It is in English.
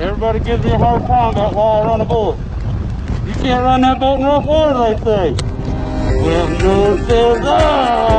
Everybody gives me a hard time about why I run a boat. You can't run that boat in rough water, they say. Well, no, says I.